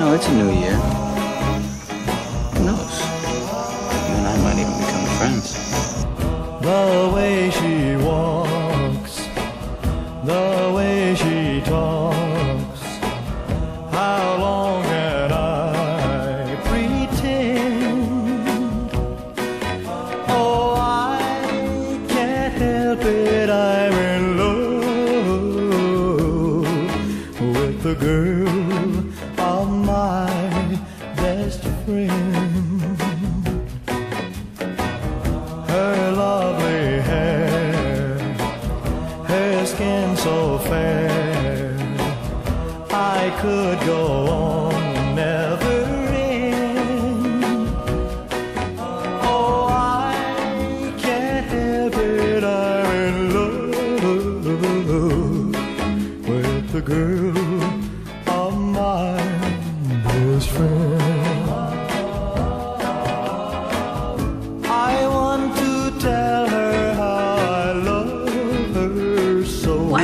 it's a new year. Who knows? You and I might even become friends. The way she walks, the way she talks. How long can I pretend? Oh, I can't help it. I'm in love with the girl Her lovely hair, her skin so fair. I could go on, never end. Oh, I can't help it. I'm in love with the girl of my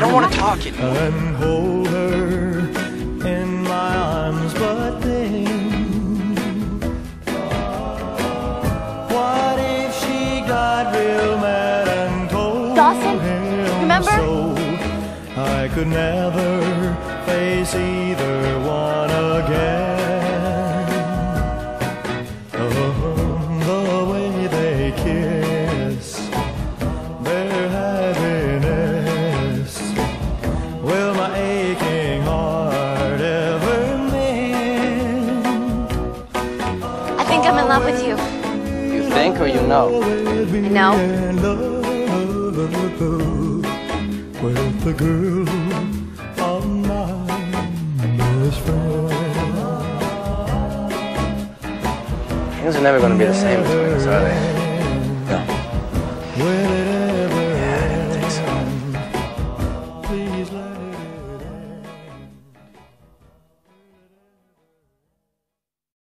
don't want to talk anymore. And hold her in my arms, but then. What if she got real mad and told Dawson, him remember? so? I could never face either one think I'm in love with you. You think or you know? No. With the girl of my best friend. Things are never going to be the same between us, are they? No.